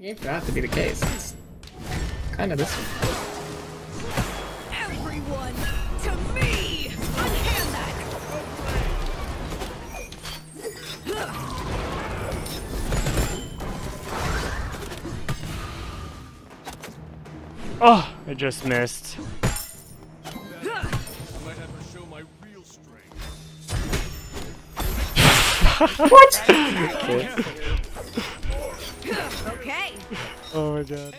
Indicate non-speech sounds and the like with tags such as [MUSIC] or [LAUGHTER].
game for that to be the case. It's kind of this one. Everyone to me! Unhand that! Oh, I just missed. [LAUGHS] I Okay. Oh my god.